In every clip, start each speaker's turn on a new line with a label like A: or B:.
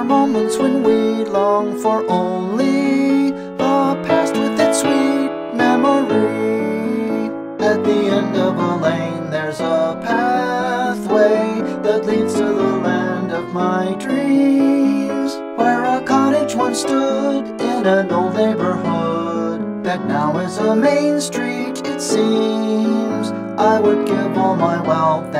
A: are moments when we long for only the past with its sweet memory. At the end of a lane, there's a pathway that leads to the land of my dreams, where a cottage once stood in an old neighborhood that now is a main street, it seems. I would give all my wealth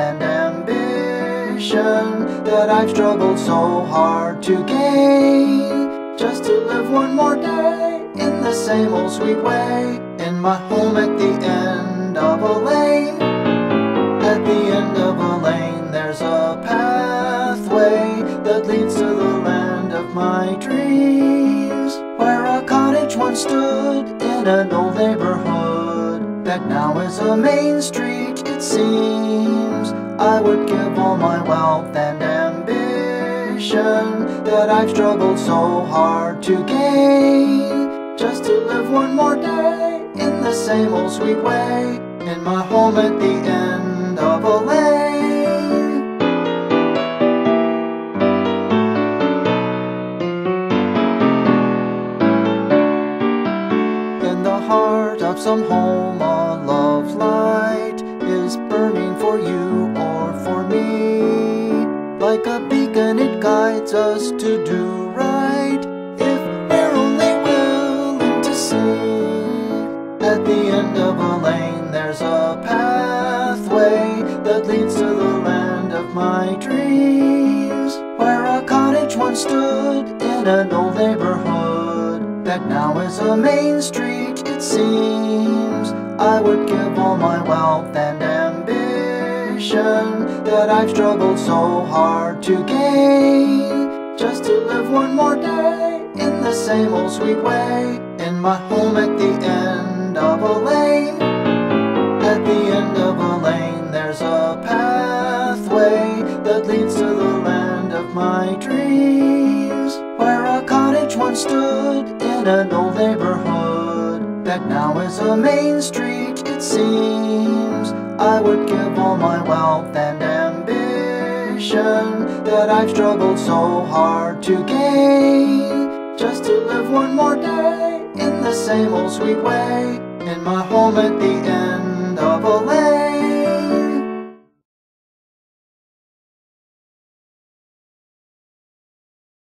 A: and ambition that I've struggled so hard to gain, just to live one more day in the same old sweet way, in my home at the end of a lane. At the end of a lane, there's a pathway that leads to the land of my dreams, where a cottage once stood in an old neighborhood that now is a main street, it seems. I would give all my wealth and ambition that I've struggled so hard to gain, just to live one more day in the same old sweet way, in my home at the end of a lane. In the heart of some home, guides us to do right if we're only willing to see. At the end of a lane, there's a pathway that leads to the land of my dreams, where a cottage once stood in an old neighborhood that now is a main street, it seems. I would give all my wealth and ambition that I've struggled so hard to gain, just to live one more day in the same old sweet way, in my home at the end of a lane. At the end of a lane, there's a pathway that leads to the land of my dreams, where a cottage once stood in an old neighborhood that now is a main street, it seems. I would give all my wealth and ambition that I've struggled so hard to gain, just to live one more day in the same old sweet way, in my home at the end